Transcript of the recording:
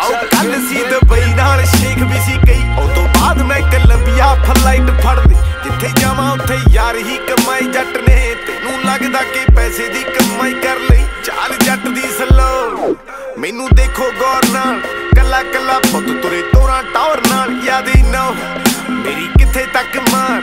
ਆਉ ਕੱਲ ਸੀ ਦੁਬਈ ਨਾਲ ਸ਼ੇਖ ਵੀ ਸੀ ਕਈ। ਉਹ ਤੋਂ ਬਾਅਦ ਮੈਂ ਕਲੰਬੀਆ ਫਲਾਈਟ ਫੜਦੀ ਜਿੱਥੇ ਜਾਵਾਂ ਉੱਥੇ ਯਾਰ ਹੀ ਕਮਾਈ ਜੱਟ ਨੇ। ਤੈਨੂੰ ਲੱਗਦਾ ਕਿ ਪੈਸੇ ਦੀ ਕਮਾਈ ਕਰ ਲਈ। ਚਾਲ ਜੱਟ ਦੀ ਸਲੋ ਮੈਨੂੰ ਦੇਖੋ ਗੌਰ ਨਾਲ। ਕੱਲਾ ਕੱਲਾ ਪੁੱਤ ਤੁਰੇ ਤੋਰਾ ਟੌਰ ਨਾਲ। ਯਾਦ ਨਾ ਮੇਰੀ ਕਿੱਥੇ ਤੱਕ ਮਾਰ?